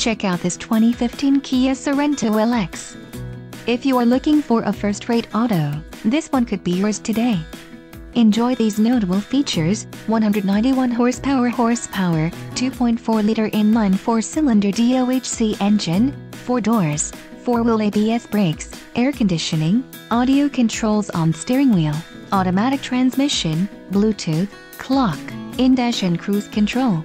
Check out this 2015 Kia Sorento LX. If you are looking for a first-rate auto, this one could be yours today. Enjoy these notable features, 191 horsepower horsepower, 2.4-liter inline four-cylinder DOHC engine, 4 doors, 4-wheel ABS brakes, air conditioning, audio controls on steering wheel, automatic transmission, Bluetooth, clock, in-dash and cruise control.